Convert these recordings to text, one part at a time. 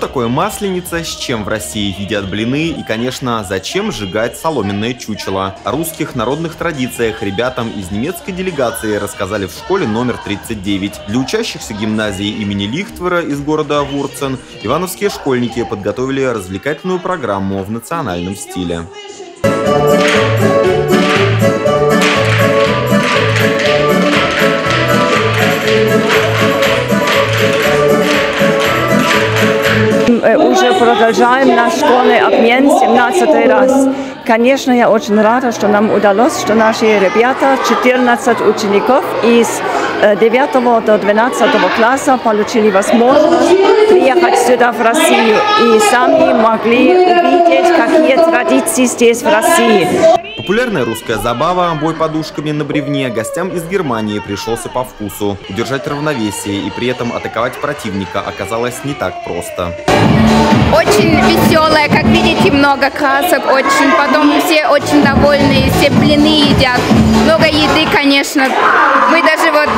такое масленица, с чем в России едят блины и, конечно, зачем сжигать соломенное чучело. О русских народных традициях ребятам из немецкой делегации рассказали в школе номер 39. Для учащихся гимназии имени Лихтвера из города Вурцен ивановские школьники подготовили развлекательную программу в национальном стиле. Э, уже продолжаем наш школьный обмен 17 раз. Конечно, я очень рада, что нам удалось, что наши ребята, 14 учеников из 9 э, до 12 класса получили возможность приехать сюда в Россию и сами могли увидеть, какие традиции здесь в России. Популярная русская забава «Бой подушками на бревне» гостям из Германии пришелся по вкусу. Удержать равновесие и при этом атаковать противника оказалось не так просто. Очень веселая, как видите, много красок, очень. Потом все очень довольны, все блины едят. Конечно. Мы даже вот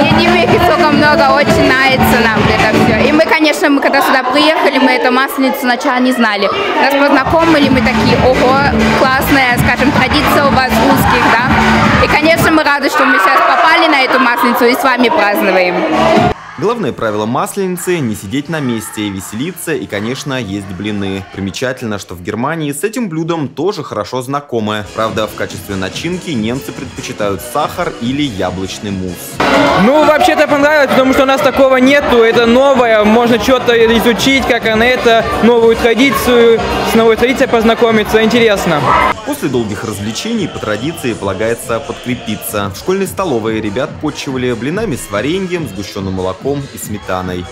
едим их сколько много, очень нравится нам это все. И мы, конечно, мы когда сюда приехали, мы эту масленицу сначала не знали. Нас познакомили, мы такие, ого, классная, скажем, традиция у вас русских, да. И, конечно, мы рады, что мы сейчас попали на эту масленицу и с вами празднуем. Главное правило масленицы – не сидеть на месте, веселиться и, конечно, есть блины. Примечательно, что в Германии с этим блюдом тоже хорошо знакомы. Правда, в качестве начинки немцы предпочитают сахар или яблочный мусс. Ну, вообще-то понравилось, потому что у нас такого нету. Это новое, можно что-то изучить, как она это, новую традицию, с новой традицией познакомиться. Интересно. После долгих развлечений по традиции полагается подкрепиться. В школьной столовой ребят почивали блинами с вареньем, сгущенным молоком и сметаной.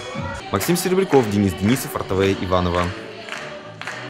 Максим Серебряков, Денис Денисов, РТВ Иванова.